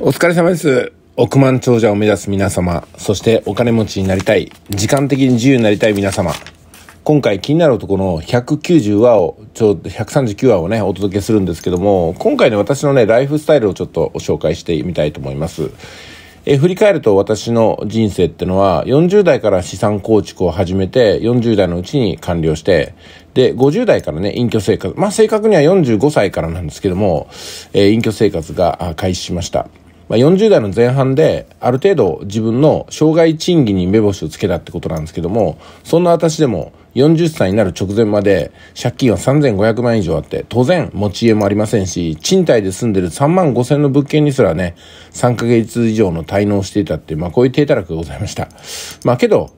お疲れ様です。億万長者を目指す皆様、そしてお金持ちになりたい、時間的に自由になりたい皆様。今回気になる男の190話を、ちょうど139話をね、お届けするんですけども、今回ね、私のね、ライフスタイルをちょっと紹介してみたいと思います。え振り返ると私の人生ってのは40代から資産構築を始めて40代のうちに完了してで50代からね隠居生活まあ正確には45歳からなんですけども、えー隠居生活が開始しましたまあ、40代の前半である程度自分の障害賃金に目星をつけたってことなんですけどもそんな私でも40歳になる直前まで借金は3500万以上あって当然持ち家もありませんし賃貸で住んでる3万5000の物件にすらね3ヶ月以上の滞納していたって、まあ、こういう低たらくがございました。まあけど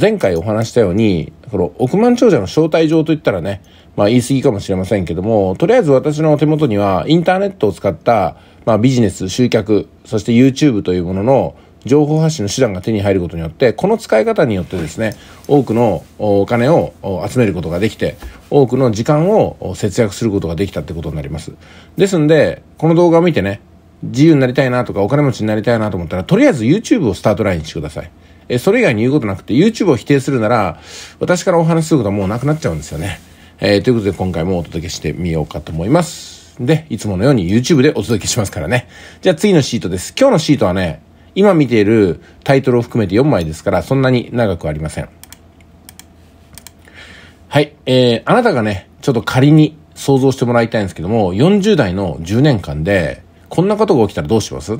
前回お話したようにこの億万長者の招待状といったらねまあ言い過ぎかもしれませんけどもとりあえず私の手元にはインターネットを使ったまあ、ビジネス、集客、そして YouTube というものの情報発信の手段が手に入ることによって、この使い方によってですね、多くのお金を集めることができて、多くの時間を節約することができたってことになります。ですんで、この動画を見てね、自由になりたいなとかお金持ちになりたいなと思ったら、とりあえず YouTube をスタートラインにしてください。え、それ以外に言うことなくて、YouTube を否定するなら、私からお話しすることはもうなくなっちゃうんですよね。えー、ということで今回もお届けしてみようかと思います。で、いつものように YouTube でお届けしますからね。じゃあ次のシートです。今日のシートはね、今見ているタイトルを含めて4枚ですから、そんなに長くありません。はい。えー、あなたがね、ちょっと仮に想像してもらいたいんですけども、40代の10年間で、こんなことが起きたらどうします？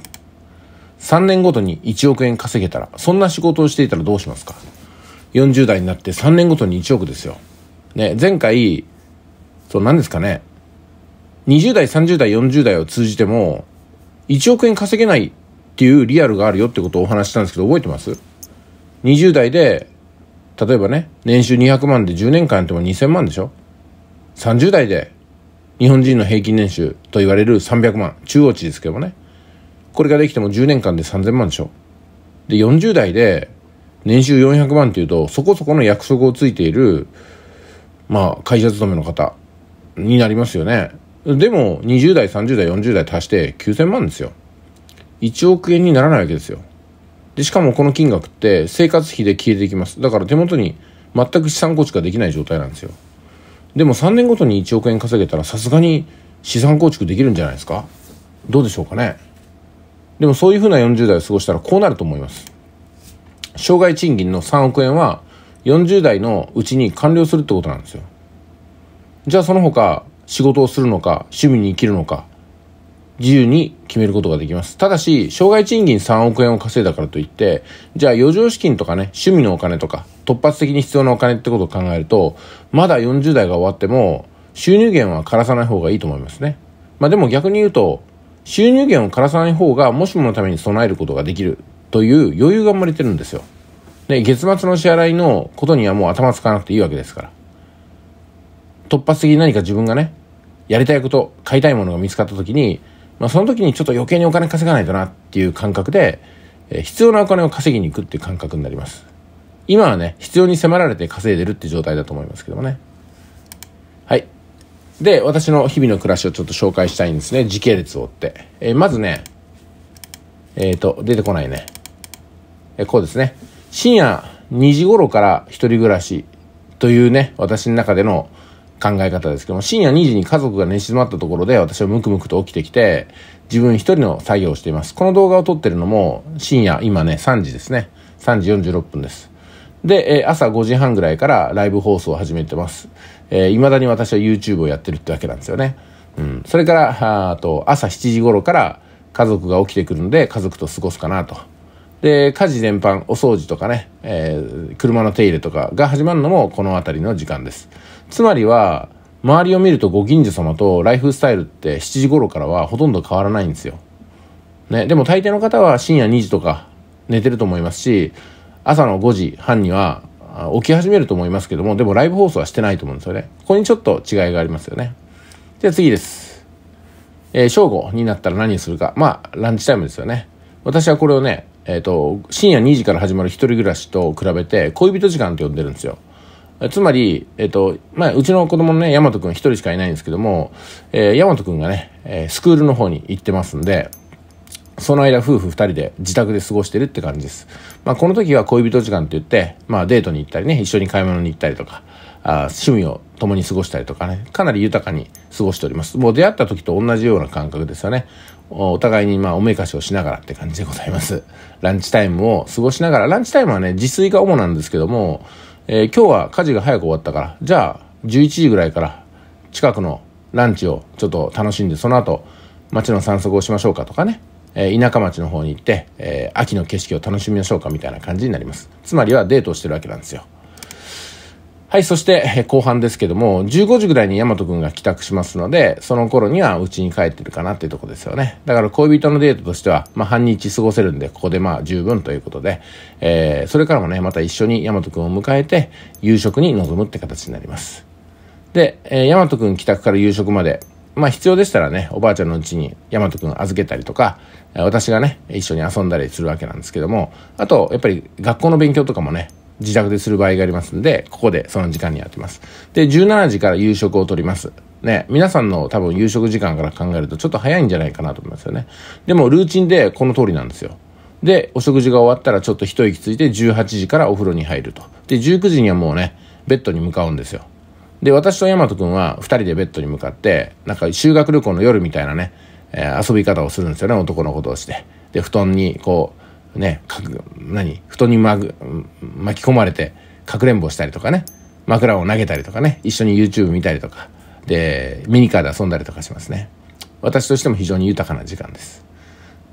?3 年ごとに1億円稼げたら、そんな仕事をしていたらどうしますか ?40 代になって3年ごとに1億ですよ。ね、前回、そう、何ですかね？20代、30代、40代を通じても、1億円稼げないっていうリアルがあるよってことをお話したんですけど、覚えてます ?20 代で、例えばね、年収200万で10年間やっても2000万でしょ ?30 代で、日本人の平均年収と言われる300万、中央値ですけどもね。これができても10年間で3000万でしょ。で、40代で、年収400万っていうと、そこそこの約束をついている、まあ、会社勤めの方になりますよね。でも20代30代40代足して9000万ですよ。1億円にならないわけですよ。でしかもこの金額って生活費で消えていきます。だから手元に全く資産構築ができない状態なんですよ。でも3年ごとに1億円稼げたらさすがに資産構築できるんじゃないですか。どうでしょうかね。でもそういうふうな40代を過ごしたらこうなると思います。障害賃金の3億円は40代のうちに完了するってことなんですよ。じゃあその他仕事をするのか趣味に生きるのか自由に決めることができます。ただし障害賃金3億円を稼いだからといってじゃあ余剰資金とかね趣味のお金とか突発的に必要なお金ってことを考えるとまだ40代が終わっても収入源は枯らさない方がいいと思いますね。まあでも逆に言うと収入源を枯らさない方がもしものために備えることができるという余裕が生まれてるんですよで月末の支払いのことにはもう頭使わなくていいわけですから突発的に何か自分がね、やりたいこと、買いたいものが見つかった時に、まあその時にちょっと余計にお金稼がないとなっていう感覚で、え必要なお金を稼ぎに行くっていう感覚になります。今はね、必要に迫られて稼いでるって状態だと思いますけどもね。はい。で、私の日々の暮らしをちょっと紹介したいんですね。時系列を追って。えーまずね、えっ、と、出てこないね。えーこうですね。深夜2時頃から一人暮らしというね、私の中での考え方ですけども、深夜2時に家族が寝静まったところで私はムクムクと起きてきて、自分一人の作業をしています。この動画を撮ってるのも深夜、今ね、3時ですね。3時46分です。で、え朝5時半ぐらいからライブ放送を始めてます。えー、未だに私は YouTube をやってるってわけなんですよね。うん。それから、あと、朝7時頃から家族が起きてくるので、家族と過ごすかなと。で、家事全般、お掃除とかね、えー車の手入れとかが始まるのもこの辺りの時間です。つまりは、周りを見るとご近所様とライフスタイルって7時頃からはほとんど変わらないんですよ。ね、でも大抵の方は深夜2時とか寝てると思いますし、朝の5時半には起き始めると思いますけども、でもライブ放送はしてないと思うんですよね。ここにちょっと違いがありますよね。じゃあ次です。えー正午になったら何をするか。まあ、ランチタイムですよね。私はこれをね、えっ、と、深夜2時から始まる一人暮らしと比べて、恋人時間と呼んでるんですよ。つまり、えっ、と、まあ、うちの子供のね、ヤマトくん一人しかいないんですけども、えー、ヤマトくんがね、えースクールの方に行ってますんで、その間夫婦二人で自宅で過ごしてるって感じです。まあこの時は恋人時間って言って、まあデートに行ったりね、一緒に買い物に行ったりとか、あ趣味を共に過ごしたりとかね、かなり豊かに過ごしております。もう出会った時と同じような感覚ですよね。お互いにまあおめかしをしながらって感じでございます。ランチタイムを過ごしながら、ランチタイムはね、自炊が主なんですけども、えー、今日は家事が早く終わったから、じゃあ11時ぐらいから近くのランチをちょっと楽しんで、その後街の散策をしましょうかとかね、えー、田舎町の方に行って、えー、秋の景色を楽しみましょうかみたいな感じになります。つまりはデートをしてるわけなんですよ。はい、そして、後半ですけども、15時ぐらいに大和くんが帰宅しますので、その頃には家に帰ってるかなっていうとこですよね。だから恋人のデートとしては、まあ半日過ごせるんで、ここでまあ十分ということで、えー、それからもね、また一緒に大和くんを迎えて、夕食に臨むって形になります。で、えー、大和くん帰宅から夕食まで、まあ必要でしたらね、おばあちゃんのうちに大和くん預けたりとか、私がね、一緒に遊んだりするわけなんですけども、あと、やっぱり学校の勉強とかもね、自宅でする場合がありますんで、ここでその時間にやってます。で、17時から夕食をとります。ね、皆さんの多分夕食時間から考えるとちょっと早いんじゃないかなと思いますよね。でもルーチンでこの通りなんですよ。で、お食事が終わったらちょっと一息ついて18時からお風呂に入ると。で、19時にはもうね、ベッドに向かうんですよ。で、私と大和くんは2人でベッドに向かって、なんか修学旅行の夜みたいなね、えー、遊び方をするんですよね、男の子同士で。で、布団にこう、ね、かく、何？布団にまぐ、巻き込まれて、かくれんぼしたりとかね、枕を投げたりとかね、一緒に YouTube 見たりとか、で、ミニカーで遊んだりとかしますね。私としても非常に豊かな時間です。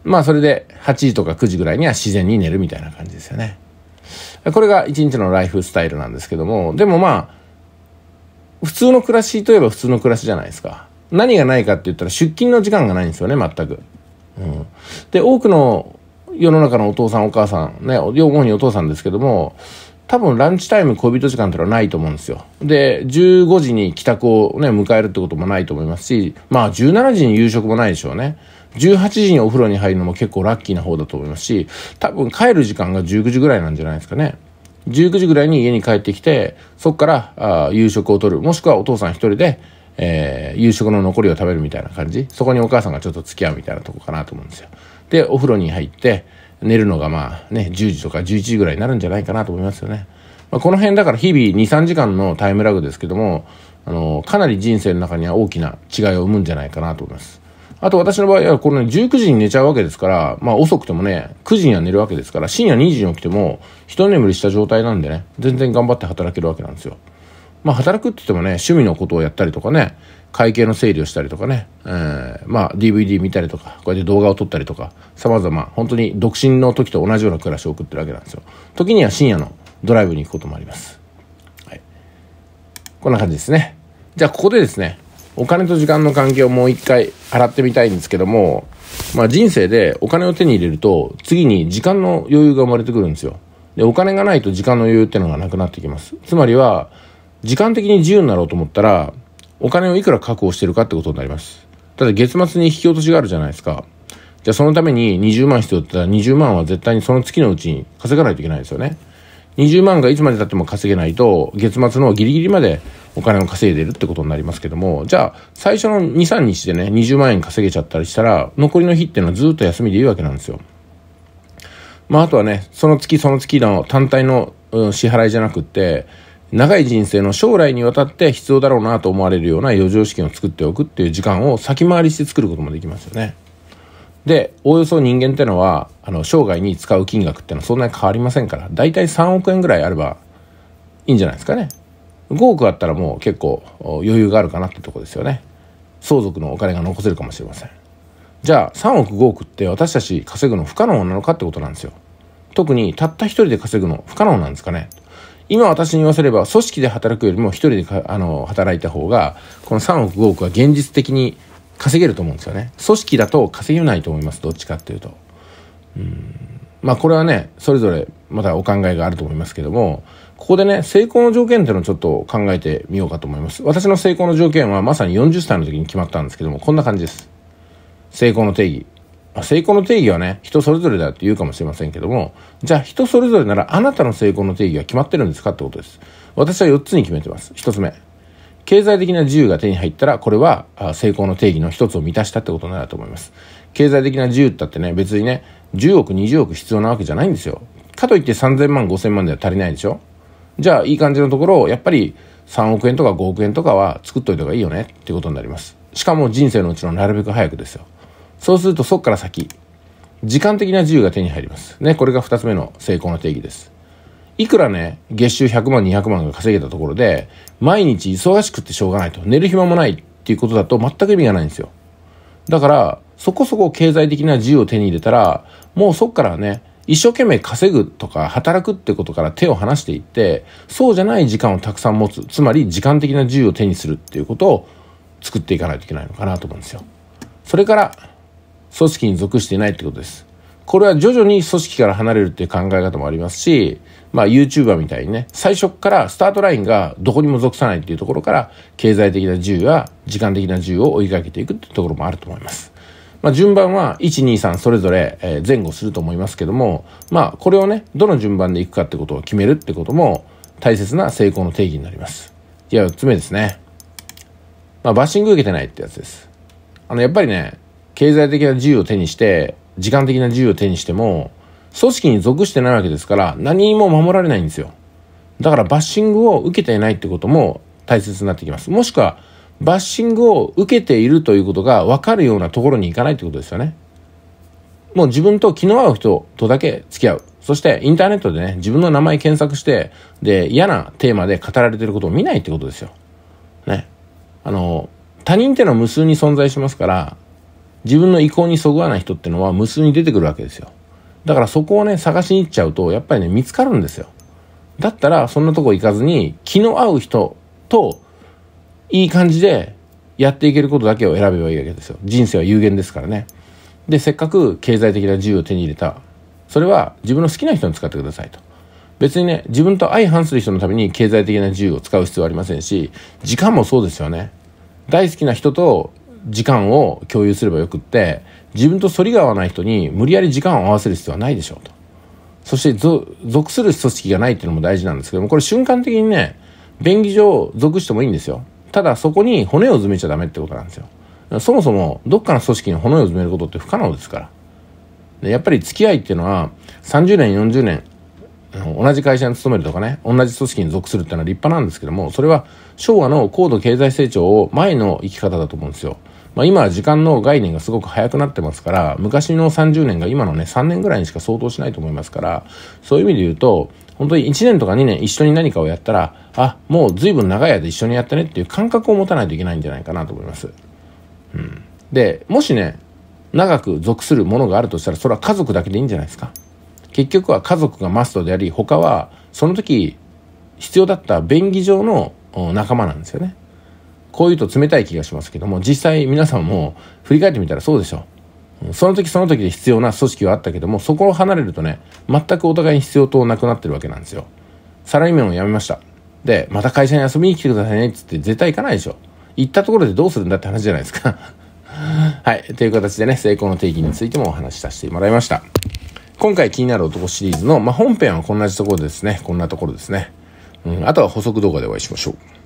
まあそれで8時とか9時ぐらいには自然に寝るみたいな感じですよね。これが一日のライフスタイルなんですけども、でもまあ、普通の暮らしといえば普通の暮らしじゃないですか。何がないかって言ったら出勤の時間がないんですよね、全く。うん。で、多くの世の中のお父さんお母さん、ね、主にお父さんですけども、多分ランチタイム恋人時間ってのはないと思うんですよ。で、15時に帰宅をね、迎えるってこともないと思いますし、まあ17時に夕食もないでしょうね。18時にお風呂に入るのも結構ラッキーな方だと思いますし、多分帰る時間が19時ぐらいなんじゃないですかね。19時ぐらいに家に帰ってきて、そこからあ夕食をとる。もしくはお父さん一人で、えー、夕食の残りを食べるみたいな感じ。そこにお母さんがちょっと付き合うみたいなとこかなと思うんですよ。で、お風呂に入って、寝るのがまあね、10時とか11時ぐらいになるんじゃないかなと思いますよね。まあ、この辺だから日々2、3時間のタイムラグですけども、あの、かなり人生の中には大きな違いを生むんじゃないかなと思います。あと私の場合はこの、ね、19時に寝ちゃうわけですから、まあ遅くてもね、9時には寝るわけですから、深夜2時に起きても、一眠りした状態なんでね、全然頑張って働けるわけなんですよ。まあ働くって言ってもね、趣味のことをやったりとかね、会計の整理をしたりとかね、えー、まあ DVD 見たりとか、こうやって動画を撮ったりとか、様々、本当に独身の時と同じような暮らしを送ってるわけなんですよ。時には深夜のドライブに行くこともあります。はい。こんな感じですね。じゃあここでですね、お金と時間の関係をもう一回洗ってみたいんですけども、まあ人生でお金を手に入れると、次に時間の余裕が生まれてくるんですよ。で、お金がないと時間の余裕っていうのがなくなってきます。つまりは、時間的に自由になろうと思ったら、お金をいくら確保してるかってことになります。ただ月末に引き落としがあるじゃないですか。じゃあそのために20万必要って言ったら20万は絶対にその月のうちに稼がないといけないですよね。20万がいつまで経っても稼げないと、月末のギリギリまでお金を稼いでるってことになりますけども、じゃあ、最初の2、3日でね、20万円稼げちゃったりしたら、残りの日っていうのはずっと休みでいいわけなんですよ。まあ、あとはね、その月その月の単体の、うん、支払いじゃなくって、長い人生の将来にわたって必要だろうなと思われるような余剰資金を作っておくっていう時間を先回りして作ることもできますよね。で、おおよそ人間ってのは、あの、生涯に使う金額ってのはそんなに変わりませんから、だいたい3億円ぐらいあればいいんじゃないですかね。5億あったらもう結構余裕があるかなってとこですよね。相続のお金が残せるかもしれません。じゃあ3億5億って私たち稼ぐの不可能なのかってことなんですよ。特にたった一人で稼ぐの不可能なんですかね。今私に言わせれば組織で働くよりも一人であの働いた方がこの3億5億は現実的に稼げると思うんですよね。組織だと稼げないと思います。どっちかっていうと。うんまあこれはね、それぞれまだお考えがあると思いますけども、ここでね、成功の条件っていうのをちょっと考えてみようかと思います。私の成功の条件はまさに40歳の時に決まったんですけども、こんな感じです。成功の定義。成功の定義はね、人それぞれだって言うかもしれませんけども、じゃあ人それぞれならあなたの成功の定義は決まってるんですかってことです。私は4つに決めてます。1つ目。経済的な自由が手に入ったら、これは成功の定義の一つを満たしたってことになると思います。経済的な自由ってってね、別にね、10億、20億必要なわけじゃないんですよ。かといって3000万、5000万では足りないでしょ？じゃあ、いい感じのところを、やっぱり3億円とか5億円とかは作っといた方がいいよね？っていうことになります。しかも人生のうちのなるべく早くですよ。そうするとそこから先、時間的な自由が手に入ります。ね、これが2つ目の成功の定義です。いくらね、月収100万、200万が稼げたところで、毎日忙しくってしょうがないと、寝る暇もないっていうことだと全く意味がないんですよ。だから、そこそこ経済的な自由を手に入れたら、もうそこからね、一生懸命稼ぐとか働くってことから手を離していって、そうじゃない時間をたくさん持つ、つまり時間的な自由を手にするっていうことを作っていかないといけないのかなと思うんですよ。それから、組織に属していないってことです。これは徐々に組織から離れるっていう考え方もありますし、まあ YouTuber みたいにね、最初からスタートラインがどこにも属さないっていうところから、経済的な自由や時間的な自由を追いかけていくっていうところもあると思います。まあ、順番は1、2、3それぞれ、え前後すると思いますけども、まあ、これをね、どの順番でいくかってことを決めるってことも大切な成功の定義になります。じゃあ、4つ目ですね。まあ、バッシング受けてないってやつです。あの、やっぱりね、経済的な自由を手にして、時間的な自由を手にしても、組織に属してないわけですから、何も守られないんですよ。だからバッシングを受けていないってことも大切になってきます。もしくは、バッシングを受けているということが分かるようなところに行かないということですよね。もう自分と気の合う人とだけ付き合う。そしてインターネットでね、自分の名前検索して、で、嫌なテーマで語られてることを見ないってことですよ。ね。あの、他人ってのは無数に存在しますから、自分の意向にそぐわない人ってのは無数に出てくるわけですよ。だからそこをね、探しに行っちゃうと、やっぱりね、見つかるんですよ。だったら、そんなとこ行かずに、気の合う人といい感じでやっていけることだけを選べばいいわけですよ。人生は有限ですからね。で、せっかく経済的な自由を手に入れた。それは自分の好きな人に使ってくださいと。別にね、自分と相反する人のために経済的な自由を使う必要はありませんし、時間もそうですよね。大好きな人と時間を共有すればよくって、自分と反りが合わない人に無理やり時間を合わせる必要はないでしょうと。そして、属する組織がないっていうのも大事なんですけども、これ瞬間的にね、便宜上属してもいいんですよ。ただそこに骨を詰めちゃダメってことなんですよ。そもそもどっかの組織に骨を詰めることって不可能ですから。でやっぱり付き合いっていうのは30年、40年、同じ会社に勤めるとかね、同じ組織に属するっていうのは立派なんですけども、それは昭和の高度経済成長を前の生き方だと思うんですよ。まあ、今は時間の概念がすごく早くなってますから、昔の30年が今のね、3年ぐらいにしか相当しないと思いますから、そういう意味で言うと、本当に1年とか2年一緒に何かをやったら、あ、もう随分長い間一緒にやったねっていう感覚を持たないといけないんじゃないかなと思います。うん。で、もしね、長く属するものがあるとしたら、それは家族だけでいいんじゃないですか。結局は家族がマストであり、他はその時必要だった便宜上の仲間なんですよね。こういうと冷たい気がしますけども、実際皆さんも振り返ってみたらそうでしょう。その時その時で必要な組織はあったけども、そこを離れるとね、全くお互いに必要となくなってるわけなんですよ。サラリーマンを辞めました。で、また会社に遊びに来てくださいねってって絶対行かないでしょ。行ったところでどうするんだって話じゃないですか。はい。という形でね、成功の定義についてもお話しさせてもらいました。今回気になる男シリーズの、まあ、本編はこんなところですね。こんなところですね。うん。あとは補足動画でお会いしましょう。